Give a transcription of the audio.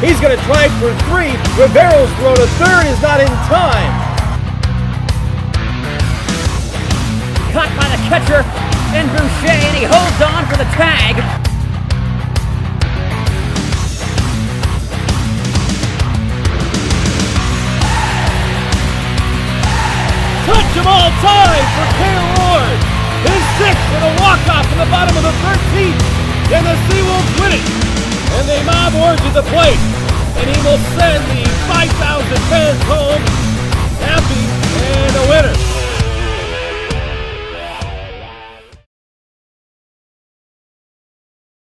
He's going to try for three. Rivero's throw to third is not in time. Caught by the catcher and Boucher, and he holds on for the tag. Touch of all time for Cale They mob to the plate. And he will send the 5,000 fans home happy and a winner.